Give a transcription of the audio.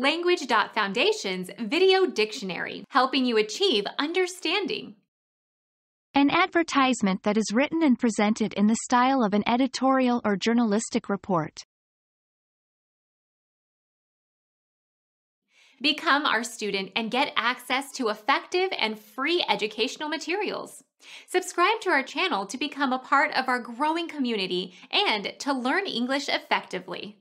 Language.Foundation's Video Dictionary, helping you achieve understanding. An advertisement that is written and presented in the style of an editorial or journalistic report. Become our student and get access to effective and free educational materials. Subscribe to our channel to become a part of our growing community and to learn English effectively.